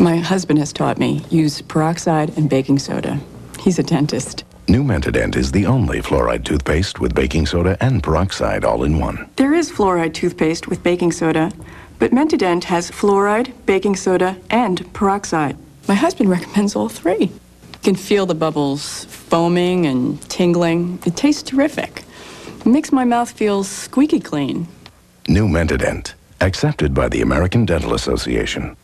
My husband has taught me use peroxide and baking soda. He's a dentist. New Mentadent is the only fluoride toothpaste with baking soda and peroxide all in one. There is fluoride toothpaste with baking soda, but Mentadent has fluoride, baking soda, and peroxide. My husband recommends all three. You can feel the bubbles foaming and tingling. It tastes terrific. It makes my mouth feel squeaky clean. New Mentadent, accepted by the American Dental Association.